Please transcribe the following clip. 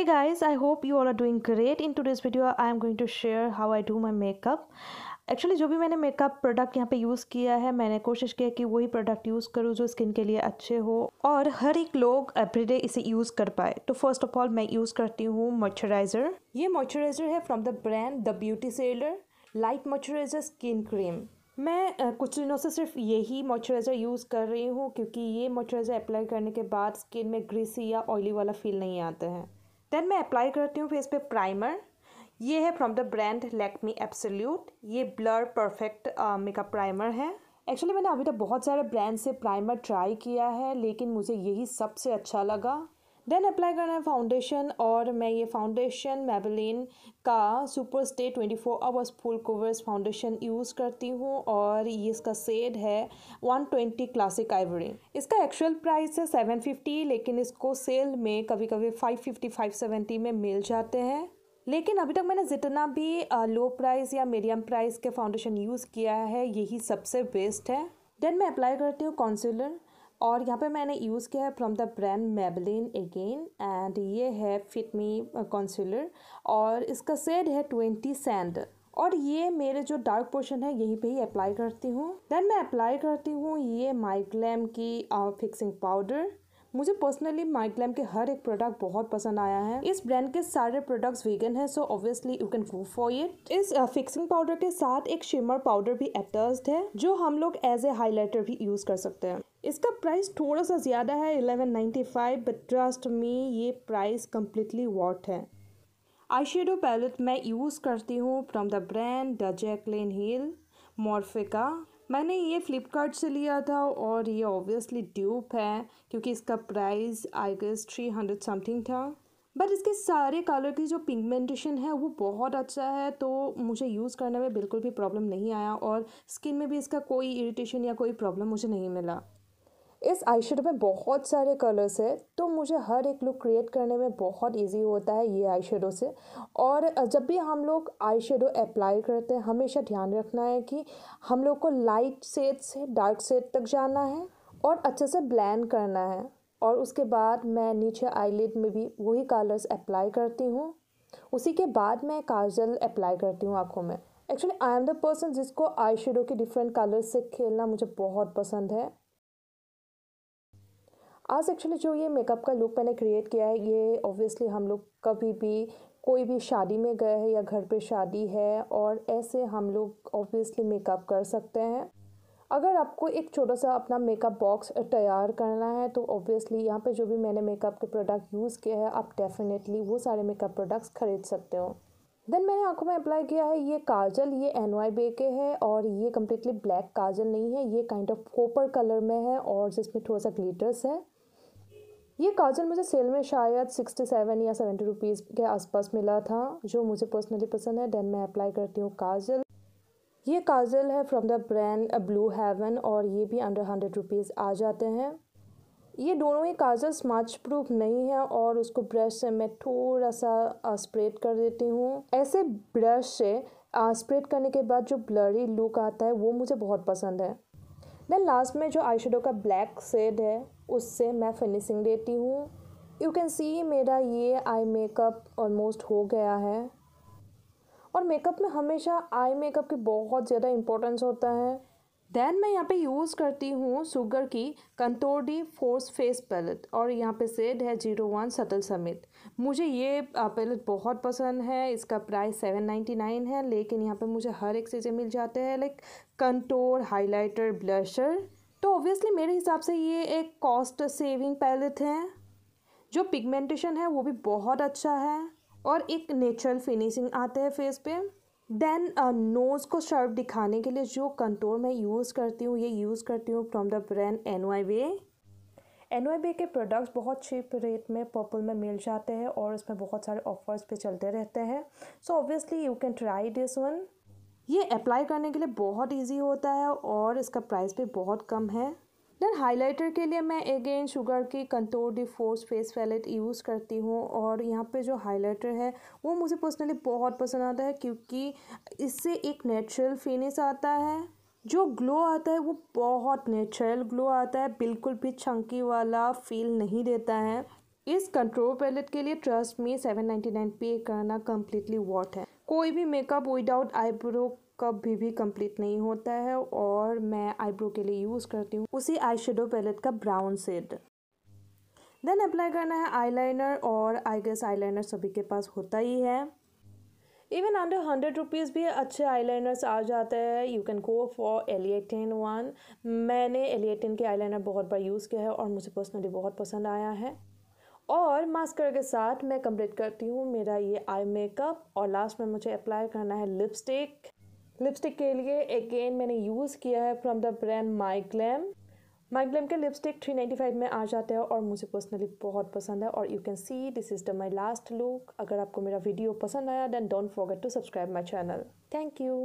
Hey guys, I hope you all are doing great. In today's video, I am going to share how I do my makeup. Actually जो भी मैंने makeup product यहाँ पे use किया है मैंने कोशिश किया कि वही प्रोडक्ट यूज़ करूँ जो स्किन के लिए अच्छे हो और हर एक लोग एवरीडे इसे यूज़ कर पाए तो फ़र्स्ट ऑफ़ ऑल मैं यूज़ करती हूँ मॉइस्चराइज़र ये मॉइस्चराइज़र है from the brand the beauty seller light moisturiser skin cream मैं कुछ दिनों से सिर्फ़ यही मॉइस्चराइज़र यूज़ कर रही हूँ क्योंकि ये मॉइस्चराइज़र अप्लाई करने के बाद स्किन में ग्रीसी या ऑयली वाला फील नहीं आता है देन मैं अप्लाई करती हूँ फेस पे प्राइमर ये है from the brand Lakme absolute ये ब्लर परफेक्ट मेकअप प्राइमर है। एक्चुअली मैंने अभी तक बहुत सारे ब्रांड से प्राइमर ट्राई किया है, लेकिन मुझे यही सबसे अच्छा लगा। देन अप्लाई करना है फाउंडेशन और मैं ये फाउंडेशन मेबलिन का super stay twenty four hours full covers foundation use करती हूँ और ये इसका सेड है वन ट्वेंटी क्लासिक आइवरी इसका एक्चुअल प्राइस है सेवन फिफ्टी लेकिन इसको सेल में कभी कभी फाइव फिफ्टी फाइव सेवेंटी में मिल जाते हैं। लेकिन अभी तक मैंने जितना भी लो प्राइस या मीडियम प्राइस के फाउंडेशन यूज़ किया है, यही सबसे बेस्ट है। देन मैं अप्लाई करती हूँ कॉन्सिलर और यहाँ पे मैंने यूज़ किया है from the brand Maybelline again and ये है फिटमी कॉन्सिलर और इसका सेड है ट्वेंटी सेंड और ये मेरे जो डार्क पोर्शन है, यहीं पे ही अप्लाई करती हूँ। देन मैं अप्लाई करती हूँ ये माइग्लैम की फिक्सिंग पाउडर मुझे पर्सनली माइग्लैम के हर एक प्रोडक्ट बहुत पसंद आया है। इस ब्रांड के सारे प्रोडक्ट्स वीगन है so obviously you can go for it इस फिक्सिंग पाउडर के साथ एक शिमर पाउडर भी अटैच्ड है, जो हम लोग एज ए हाईलाइटर भी यूज़ कर सकते हैं। इसका प्राइस थोड़ा सा ज़्यादा है eleven ninety five but trust me ये प्राइस कम्प्लीटली वॉट है। आई शेडो पैलेट मैं यूज़ करती हूँ from the brand the Jaclyn Hill मॉर्फिका मैंने ये फ़्लिपकार्ट से लिया था और ये ऑब्वियसली ड्यूप है, क्योंकि इसका price I guess three hundred something था। बट इसके सारे कलर की जो पिगमेंटेशन है, वो बहुत अच्छा है तो मुझे यूज़ करने में बिल्कुल भी प्रॉब्लम नहीं आया और स्किन में भी इसका कोई इरिटेशन या कोई प्रॉब्लम मुझे नहीं मिला। इस आई शेडो में बहुत सारे कलर्स है तो मुझे हर एक लुक क्रिएट करने में बहुत इजी होता है ये आई शेडो से। और जब भी हम लोग आई शेडो अप्लाई करते हैं, हमेशा ध्यान रखना है कि हम लोग को लाइट सेड से डार्क सेड तक जाना है और अच्छे से ब्लैंड करना है। और उसके बाद मैं नीचे आईलिड में भी वही कलर्स अप्लाई करती हूँ। उसी के बाद मैं काजल अप्लाई करती हूँ आँखों में। Actually I am the person जिसको आई के डिफरेंट कलर्स से खेलना मुझे बहुत पसंद है। आज एक्चुअली जो ये मेकअप का लुक मैंने क्रिएट किया है, ये ऑब्वियसली हम लोग कभी भी कोई भी शादी में गए हैं या घर पे शादी है और ऐसे हम लोग ऑब्वियसली मेकअप कर सकते हैं। अगर आपको एक छोटा सा अपना मेकअप बॉक्स तैयार करना है तो ऑब्वियसली यहाँ पे जो भी मैंने मेकअप के प्रोडक्ट यूज़ किए हैं, आप डेफिनेटली वो सारे मेकअप प्रोडक्ट्स खरीद सकते हो। देन मैंने आँखों में अप्लाई किया है, ये काजल, ये एन वाई बे के है और ये कम्प्लीटली ब्लैक काजल नहीं है, ये काइंड ऑफ़ कोपर कलर में है और जिसमें थोड़ा सा ग्लिटर्स है। ये काजल मुझे सेल में शायद सिक्सटी सेवन या सेवेंटी रुपीज़ के आसपास मिला था, जो मुझे पर्सनली पसंद है। देन मैं अप्लाई करती हूँ काजल। ये काजल है from the brand Blue Heaven और ये भी अंडर हंड्रेड रुपीज़ आ जाते हैं। ये दोनों ही काजल स्मच प्रूफ नहीं है और उसको ब्रश से मैं थोड़ा सा स्प्रेड कर देती हूँ। ऐसे ब्रश से स्प्रेड करने के बाद जो ब्लरी लुक आता है, वो मुझे बहुत पसंद है। देन लास्ट में जो आई का ब्लैक सेड है, उससे मैं फिनिशिंग देती हूँ। यू कैन सी मेरा ये आई मेकअप ऑलमोस्ट हो गया है। और मेकअप में हमेशा आई मेकअप की बहुत ज़्यादा इम्पोर्टेंस होता है। देन मैं यहाँ पे यूज़ करती हूँ सुगर की कंतोडी फोर्स फेस पैलेट और यहाँ पे सेड है ज़ीरो वन सटल समेत मुझे ये पैलेट बहुत पसंद है, इसका प्राइस सेवन नाइन्टी नाइन है, लेकिन यहाँ पे मुझे हर एक चीज़ें मिल जाते हैं लाइक कंटोर हाइलाइटर ब्लशर तो ऑब्वियसली मेरे हिसाब से ये एक कॉस्ट सेविंग पैलेट है। जो पिगमेंटेशन है वो भी बहुत अच्छा है और एक नेचुरल फिनिशिंग आते हैं फेस पे। देन नोज़ को शार्प दिखाने के लिए जो कंटोर मैं यूज़ करती हूँ, ये यूज़ करती हूँ from the brand N Y Bae N Y Bae के प्रोडक्ट्स बहुत चीप रेट में पर्पल में मिल जाते हैं और इसमें बहुत सारे ऑफर्स पे चलते रहते हैं। So obviously you can try this one ये अप्लाई करने के लिए बहुत इजी होता है और इसका प्राइस भी बहुत कम है। देन हाइलाइटर के लिए मैं अगेन शुगर की contour de force face palette use करती हूँ और यहाँ पे जो हाइलाइटर है, वो मुझे पर्सनली बहुत पसंद आता है क्योंकि इससे एक नेचुरल फिनिश आता है। जो ग्लो आता है, वो बहुत नेचुरल ग्लो आता है, बिल्कुल भी छंकी वाला फील नहीं देता है। इस कंट्रोल पैलेट के लिए ट्रस्ट में सेवन नाइन्टी नाइन पे करना कम्प्लीटली वॉट है। कोई भी मेकअप विदाउट आईब्रो कभी भी कंप्लीट नहीं होता है और मैं आईब्रो के लिए यूज़ करती हूँ। उसी आई शेडो पैलेट का ब्राउन सेड देन अप्लाई करना है आईलाइनर और आई गेस आईलाइनर सभी के पास होता ही है। इवन अंडर हंड्रेड रुपीज़ भी अच्छे आईलाइनर्स आ जाते हैं। यू कैन गो फॉर एलिएटिन वन मैंने एलिएटिन के आईलाइनर बहुत बार यूज़ किया है और मुझे पर्सनली बहुत पसंद आया है। और मास्कर के साथ मैं कंप्लीट करती हूँ मेरा ये आई मेकअप और लास्ट में मुझे अप्लाई करना है लिपस्टिक लिपस्टिक के लिए अगेन मैंने यूज़ किया है from the brand MyGlamm MyGlamm के लिपस्टिक 395 में आ जाते हैं और मुझे पर्सनली बहुत पसंद है और you can see this is the my last look अगर आपको मेरा वीडियो पसंद आया then don't forget to subscribe my channel thank you